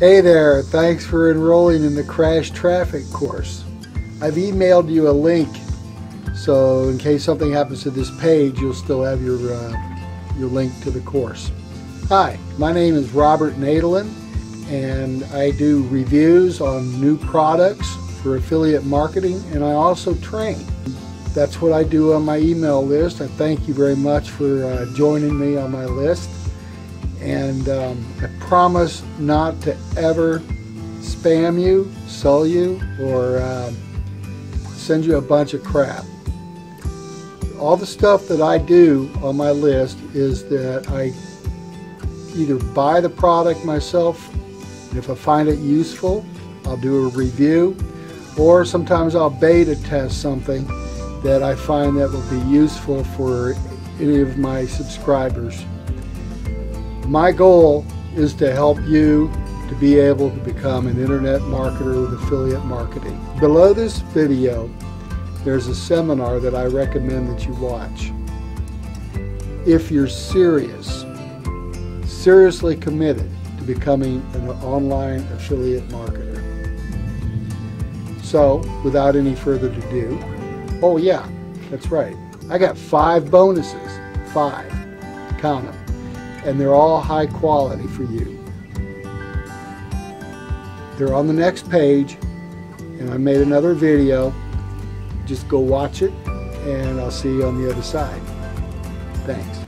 Hey there, thanks for enrolling in the Crash Traffic course. I've emailed you a link so in case something happens to this page you'll still have your, uh, your link to the course. Hi, my name is Robert Nadelin and I do reviews on new products for affiliate marketing and I also train. That's what I do on my email list. I thank you very much for uh, joining me on my list and um, I promise not to ever spam you, sell you, or um, send you a bunch of crap. All the stuff that I do on my list is that I either buy the product myself, if I find it useful, I'll do a review, or sometimes I'll beta test something that I find that will be useful for any of my subscribers. My goal is to help you to be able to become an internet marketer with affiliate marketing. Below this video, there's a seminar that I recommend that you watch. If you're serious, seriously committed to becoming an online affiliate marketer. So, without any further ado, oh yeah, that's right. I got five bonuses, five, count them and they're all high quality for you. They're on the next page, and I made another video. Just go watch it, and I'll see you on the other side. Thanks.